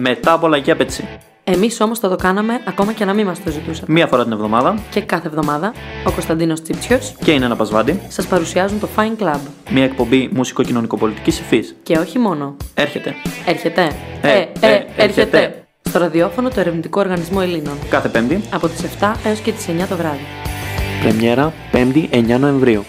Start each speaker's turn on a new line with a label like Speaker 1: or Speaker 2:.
Speaker 1: Μετά από λαϊκή απέτηση.
Speaker 2: Εμείς όμως θα το κάναμε ακόμα και να μην μας το ζητούσαν.
Speaker 1: Μία φορά την εβδομάδα
Speaker 2: Και κάθε εβδομάδα ο Κωνσταντίνος Τσίψιο
Speaker 1: και είναι ένα Πασβάντη
Speaker 2: σας παρουσιάζουν το Fine Club.
Speaker 1: Μία εκπομπή μουσικο-κοινωνικοπολιτικής υφής.
Speaker 2: Και όχι μόνο.
Speaker 1: Έρχεται.
Speaker 2: Έρχεται.
Speaker 1: Ε, ε, ε, ε έρχεται.
Speaker 2: Στο ραδιόφωνο του Ερευνητικού Οργανισμού Ελλήνων.
Speaker 1: Κάθε Πέμπτη.
Speaker 2: Από τις 7 έως και τις 9 το βράδυ.
Speaker 1: Πρεμιέρα 5η 9 Νοεμβρίου.